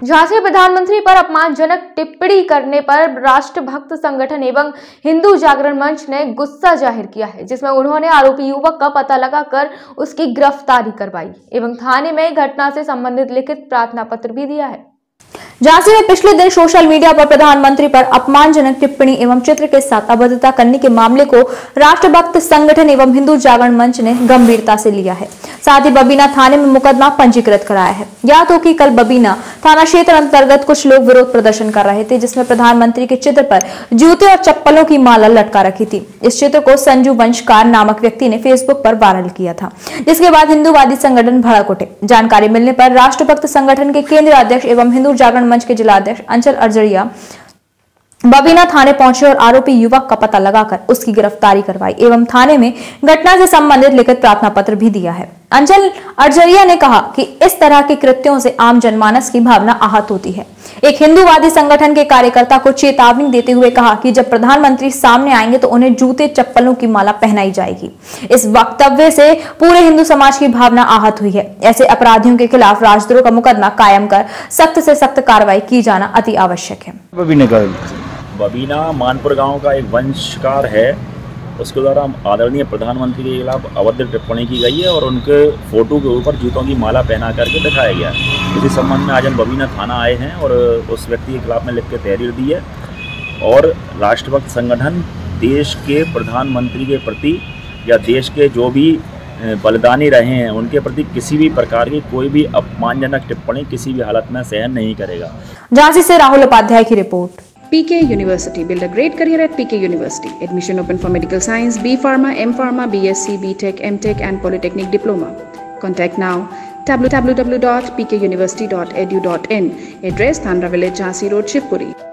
झांसी प्रधानमंत्री पर अपमानजनक टिप्पणी करने पर राष्ट्रभक्त संगठन एवं हिंदू जागरण मंच ने गुस्सा ज़ाहिर किया है, जिसमें उन्होंने आरोपी युवक का पता लगाकर उसकी गिरफ्तारी करवाई। एवं थाने में घटना से संबंधित लिखित प्रार्थना पत्र भी दिया है। झांसी में पिछले दिन सोशल मीडिया पर प्रधानमंत्री पर अपमानजनक टिप्पणी एवं चित्र के साथ अभद्रता करने के मामले को राष्ट्रभक्त संगठन एवं हिंदू जागरण मंच ने गंभीरता से लिया है। साथ ही बबीना थाने में मुकदमा पंजीकृत कराया है। याद हो कि कल बबीना थाना क्षेत्र अंतर्गत कुछ लोग विरोध प्रदर्शन कर रहे थे, जिसमें प्रधानमंत्री के चित्र पर जूते और चप्पलों की माला लटका रखी थी। इस चित्र को संजू वंशकार नामक व्यक्ति ने फेसबुक पर वायरल किया था। जिसके बाद हिंदूवादी संगठन भड़क उठे। जानकारी मिलने पर राष्ट्रभक्त संगठन के केंद्रीय अध्यक्ष एवं हिंदू जागरण मंच के जिलाध्यक्ष अंचल अर्जरिया बबीना थाने पहुँचे और आरोपी युवक का पता लगाकर उसकी गिरफ्तारी करवाई, एवं थाने में घटना से संबंधित लिखित प्रार्थना पत्र भी दिया है। अंचल अर्जरिया ने कहा कि इस तरह के कृत्यों से आम जनमानस की भावना आहत होती है। एक हिंदूवादी संगठन के कार्यकर्ता को चेतावनी देते हुए कहा कि जब प्रधानमंत्री सामने आएँगे तो उन्हें जूते चप्पलों की माला पहनाई जाएगी। इस वक्तव्य से पूरे हिंदू समाज की भावना आहत हुई है। ऐसे अपराधियों के खिलाफ राजद्रोह का मुकदमा कायम कर सख्त से सख्त कार्रवाई की जाना अति आवश्यक है। बबीना मानपुर गाँव का एक वंशकार है। उसके द्वारा आदरणीय प्रधानमंत्री के खिलाफ अभद्र टिप्पणी की गई है और उनके फ़ोटो के ऊपर जूतों की माला पहना करके दिखाया गया इसी संबंध में आज हम बबीना थाना आए हैं और उस व्यक्ति के खिलाफ में लिख के तहरीर दी है और राष्ट्रभक्त संगठन देश के प्रधानमंत्री के प्रति या देश के जो भी बलिदानी रहे हैं उनके प्रति किसी भी प्रकार की कोई भी अपमानजनक टिप्पणी किसी भी हालत में सहन नहीं करेगा झांसी से राहुल उपाध्याय की report PK University. Build a great career at PK University. Admission open for medical science, B Pharma, M Pharma, BSc, BTech, MTech, and Polytechnic Diploma. Contact now www.pkuniversity.edu.in. Address Thandra Village, Jhansi Road, Shivpuri.